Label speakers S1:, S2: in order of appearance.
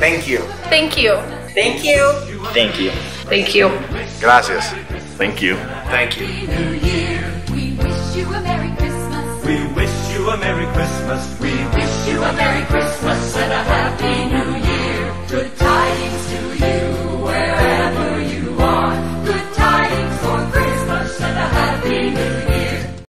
S1: Thank you.
S2: Thank you.
S3: Thank you.
S4: Thank you.
S2: Thank you.
S1: Gracias.
S5: Thank you.
S1: Thank you.
S6: New Year. We wish you a Merry Christmas.
S7: We wish you a Merry Christmas.
S6: We wish you a Merry Christmas.